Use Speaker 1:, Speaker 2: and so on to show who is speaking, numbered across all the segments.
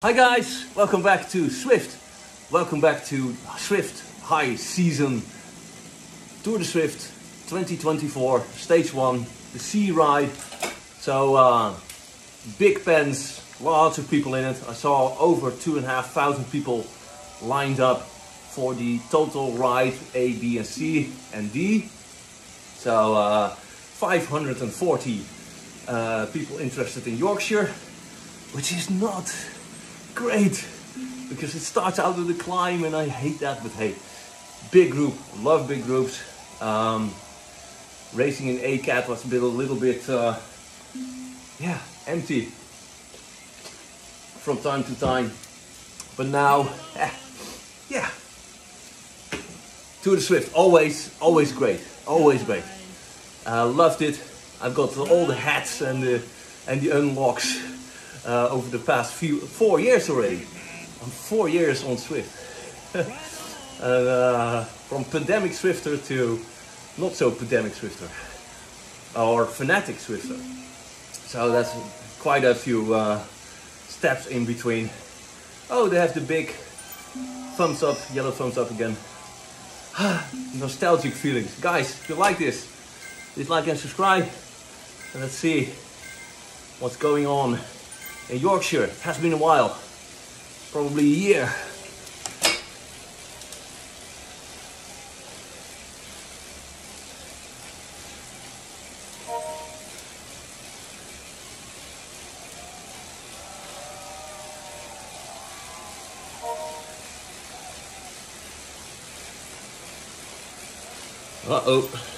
Speaker 1: Hi guys, welcome back to Zwift. Welcome back to Zwift High Season Tour de Zwift 2024, Stage 1, the sea ride. So, uh, big pens, lots of people in it. I saw over two and a half thousand people lined up for the total ride A, B, and C and D. So, uh, 540 uh, people interested in Yorkshire, which is not great because it starts out with a climb and I hate that but hey big group love big groups. Um, racing in ACAT was a, bit, a little bit uh, yeah empty from time to time. But now eh, yeah. Tour de Zwift always always great always great. Uh, loved it. I've got all the hats and the and the unlocks uh, over the past few four years already. I'm four years on Zwift. uh, from pandemic Zwifter to not so pandemic Zwifter or fanatic Zwifter. So that's quite a few uh, steps in between. Oh, they have the big thumbs up, yellow thumbs up again. Nostalgic feelings. Guys, if you like this, please like and subscribe. And let's see what's going on in Yorkshire. It has been a while, probably a year. Uh-oh.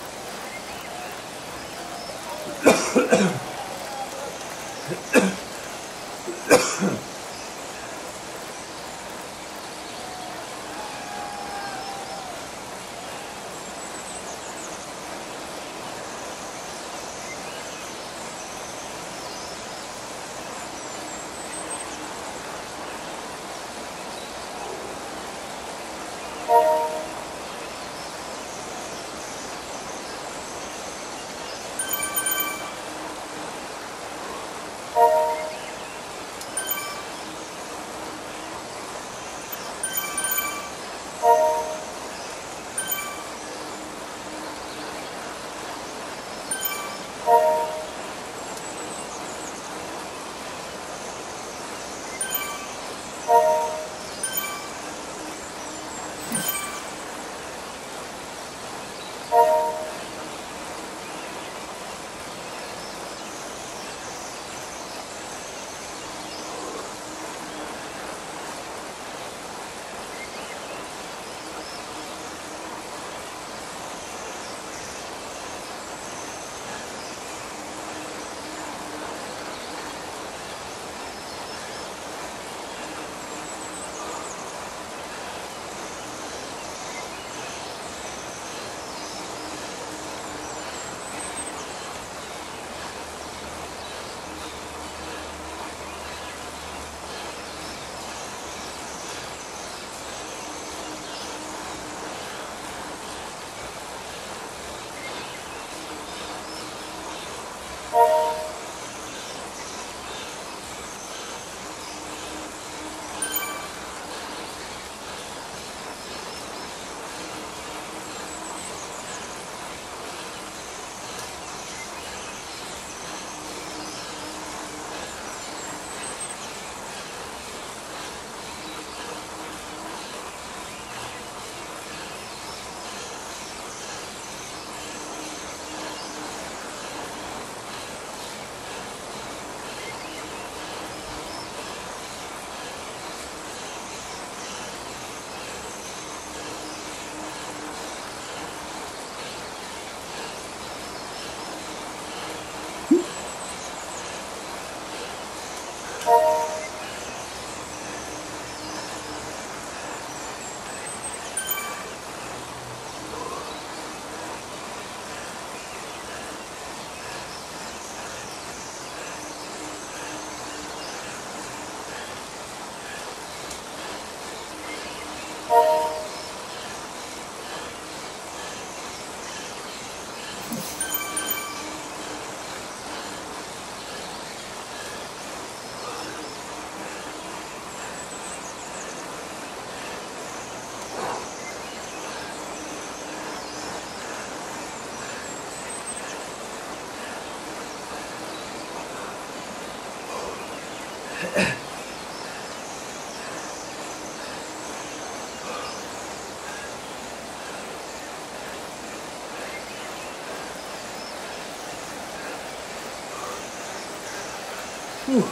Speaker 1: Whew.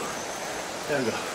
Speaker 1: There we go.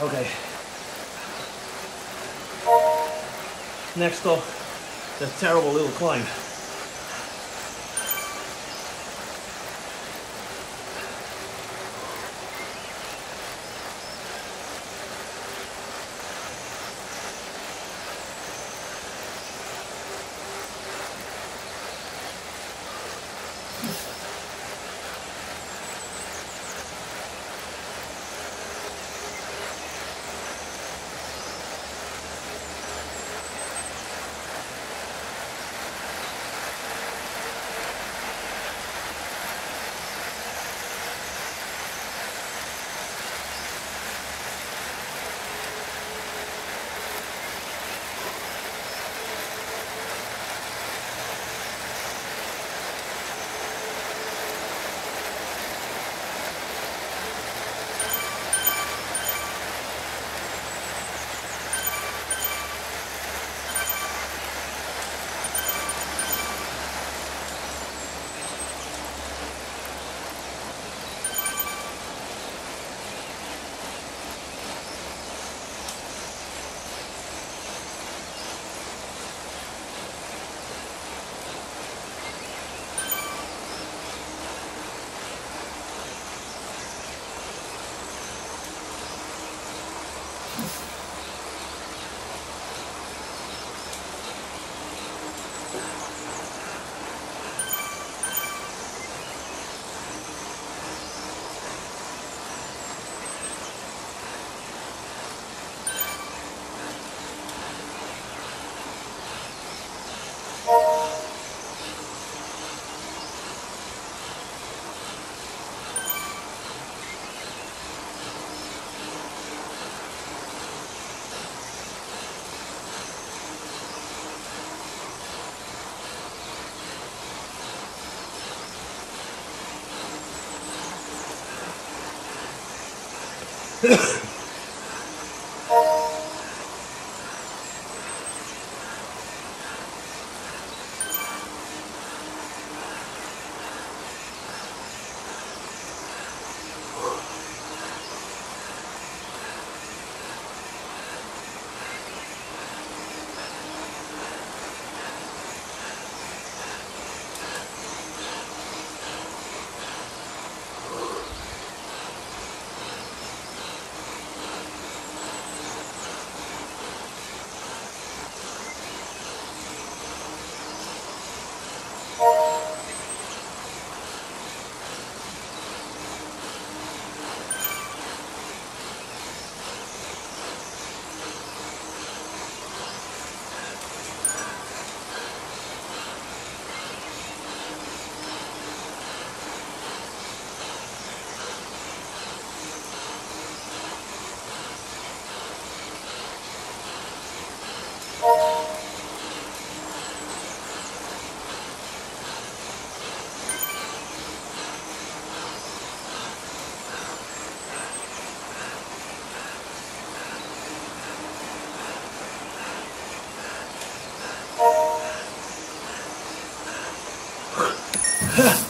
Speaker 1: okay. Next up, the terrible little climb. Yeah. Yeah.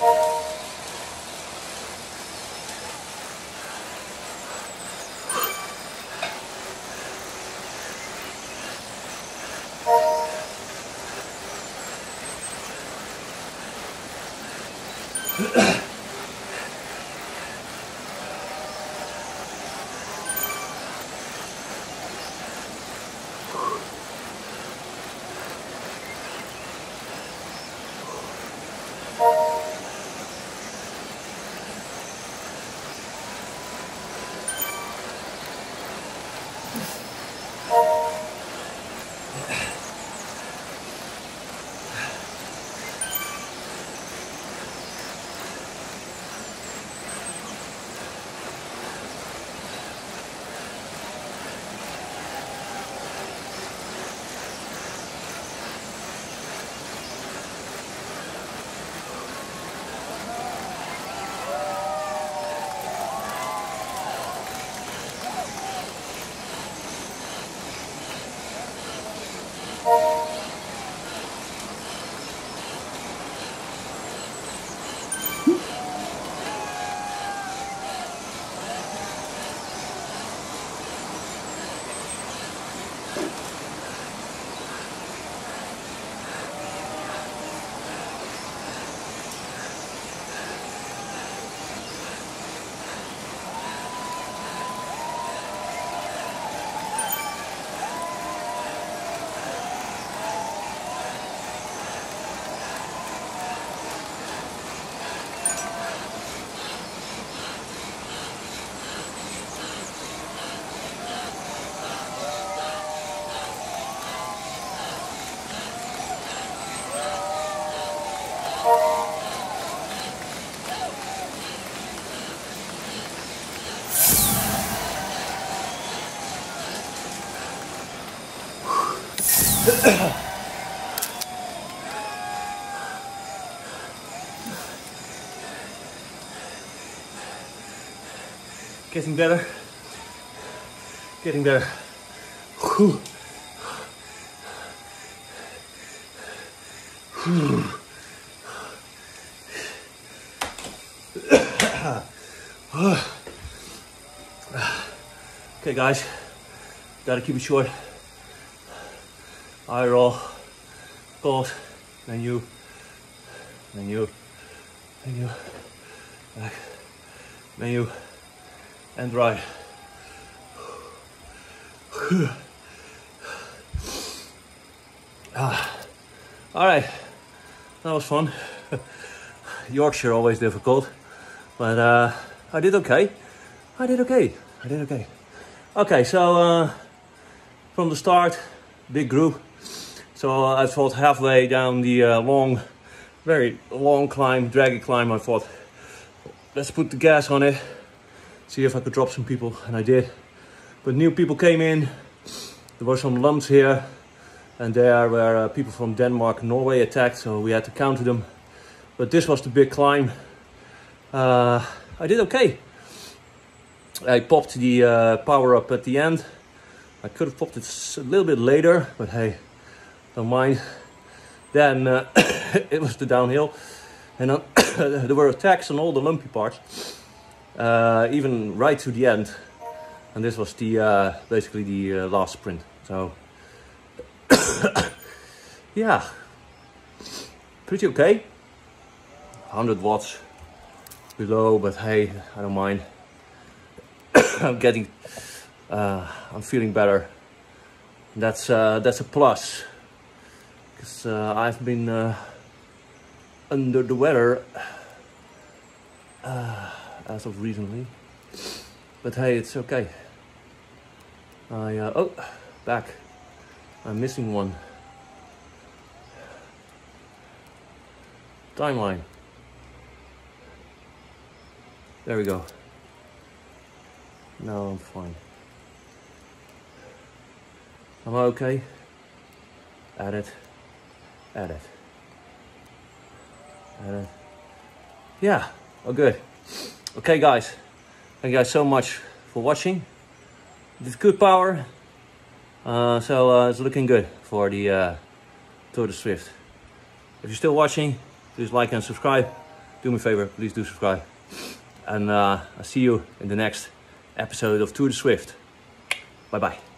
Speaker 1: thank you. Getting better. Getting better. Whew. okay guys, gotta keep it short. I roll, pause, then you, then you, then you, back, then you, and right. ah. All right, that was fun. Yorkshire always difficult, but uh, I did okay. I did okay. I did okay. Okay, so uh, from the start, big group. So I thought halfway down the uh, long, very long climb, draggy climb, I thought, let's put the gas on it, see if I could drop some people, and I did. But new people came in. There were some lumps here, and there were uh, people from Denmark, Norway attacked, so we had to counter them. But this was the big climb. Uh, I did okay. I popped the uh, power up at the end. I could have popped it a little bit later, but hey, don't mind. Then uh, it was the downhill, and then there were attacks on all the lumpy parts, uh, even right to the end. And this was the uh, basically the uh, last sprint. So yeah, pretty okay. 100 watts below, but hey, I don't mind. I'm getting, uh, I'm feeling better. That's uh, that's a plus, because uh, I've been under the weather uh, as of recently. But hey, it's okay. I uh, oh, back. I'm missing one. Timeline. There we go. No, I'm fine. Am I okay? Add it. Add it. Add it. Yeah, oh good. Okay guys, thank you guys so much for watching. This good power. Uh, so uh, it's looking good for the uh, Tour de Zwift. If you're still watching, please like and subscribe. Do me a favor, please do subscribe. And uh, I'll see you in the next episode of Tour de Zwift. Bye bye.